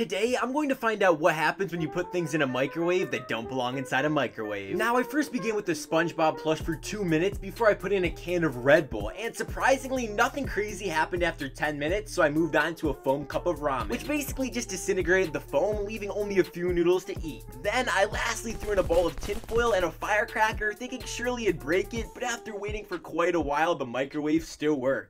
Today, I'm going to find out what happens when you put things in a microwave that don't belong inside a microwave. Now, I first began with the SpongeBob plush for 2 minutes before I put in a can of Red Bull, and surprisingly, nothing crazy happened after 10 minutes, so I moved on to a foam cup of ramen, which basically just disintegrated the foam, leaving only a few noodles to eat. Then, I lastly threw in a ball of tinfoil and a firecracker, thinking surely it'd break it, but after waiting for quite a while, the microwave still worked.